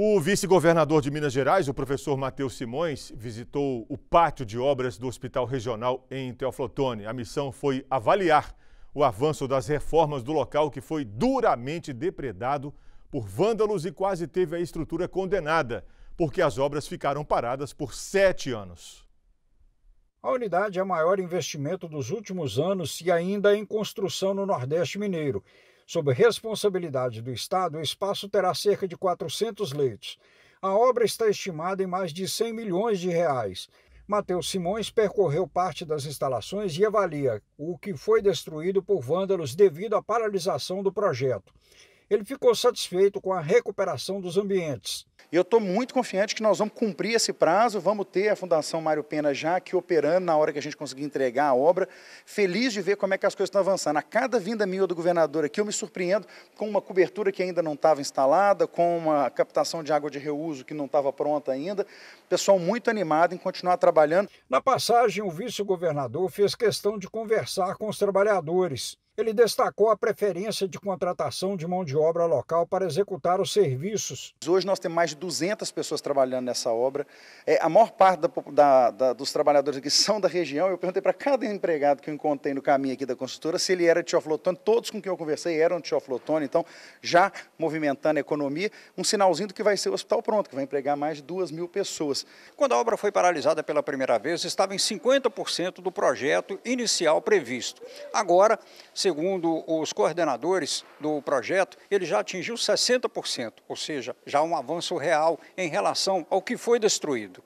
O vice-governador de Minas Gerais, o professor Matheus Simões, visitou o pátio de obras do Hospital Regional em Teoflotone. A missão foi avaliar o avanço das reformas do local que foi duramente depredado por vândalos e quase teve a estrutura condenada, porque as obras ficaram paradas por sete anos. A unidade é o maior investimento dos últimos anos e ainda em construção no Nordeste Mineiro. Sob responsabilidade do Estado, o espaço terá cerca de 400 leitos. A obra está estimada em mais de 100 milhões de reais. Matheus Simões percorreu parte das instalações e avalia o que foi destruído por vândalos devido à paralisação do projeto. Ele ficou satisfeito com a recuperação dos ambientes. Eu estou muito confiante que nós vamos cumprir esse prazo, vamos ter a Fundação Mário Pena já aqui operando na hora que a gente conseguir entregar a obra. Feliz de ver como é que as coisas estão avançando. A cada vinda minha do governador aqui, eu me surpreendo com uma cobertura que ainda não estava instalada, com uma captação de água de reuso que não estava pronta ainda. Pessoal muito animado em continuar trabalhando. Na passagem, o vice-governador fez questão de conversar com os trabalhadores. Ele destacou a preferência de contratação de mão de obra local para executar os serviços. Hoje nós temos mais de 200 pessoas trabalhando nessa obra. É, a maior parte da, da, da, dos trabalhadores aqui são da região. Eu perguntei para cada empregado que eu encontrei no caminho aqui da construtora se ele era de Teoflotone. Todos com quem eu conversei eram de Teoflotone. Então, já movimentando a economia, um sinalzinho do que vai ser o hospital pronto, que vai empregar mais de 2 mil pessoas. Quando a obra foi paralisada pela primeira vez, estava em 50% do projeto inicial previsto. Agora, se segundo os coordenadores do projeto, ele já atingiu 60%, ou seja, já um avanço real em relação ao que foi destruído.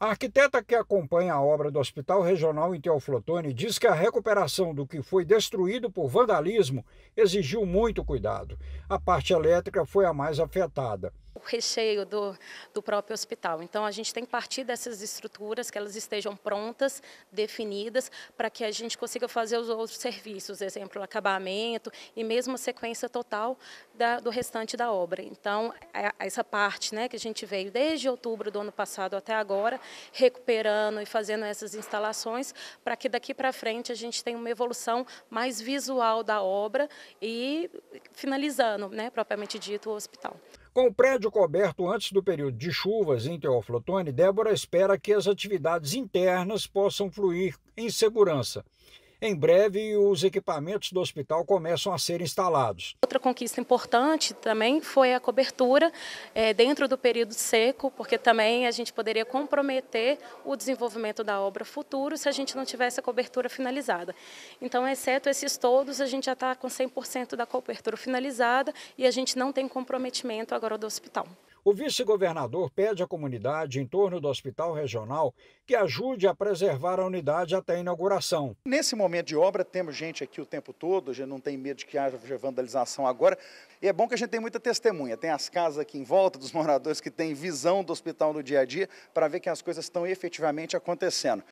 A arquiteta que acompanha a obra do Hospital Regional em Teoflotone diz que a recuperação do que foi destruído por vandalismo exigiu muito cuidado. A parte elétrica foi a mais afetada recheio do, do próprio hospital. Então, a gente tem que partir dessas estruturas, que elas estejam prontas, definidas, para que a gente consiga fazer os outros serviços, exemplo, o acabamento e mesmo a sequência total da, do restante da obra. Então, é, essa parte né, que a gente veio desde outubro do ano passado até agora, recuperando e fazendo essas instalações, para que daqui para frente a gente tenha uma evolução mais visual da obra e finalizando, né, propriamente dito, o hospital. Com o prédio coberto antes do período de chuvas em Teoflotone, Débora espera que as atividades internas possam fluir em segurança. Em breve, os equipamentos do hospital começam a ser instalados. Outra conquista importante também foi a cobertura é, dentro do período seco, porque também a gente poderia comprometer o desenvolvimento da obra futuro se a gente não tivesse a cobertura finalizada. Então, exceto esses todos, a gente já está com 100% da cobertura finalizada e a gente não tem comprometimento agora do hospital. O vice-governador pede à comunidade em torno do hospital regional que ajude a preservar a unidade até a inauguração. Nesse momento de obra, temos gente aqui o tempo todo, a gente não tem medo de que haja vandalização agora. E é bom que a gente tem muita testemunha. Tem as casas aqui em volta dos moradores que têm visão do hospital no dia a dia para ver que as coisas estão efetivamente acontecendo.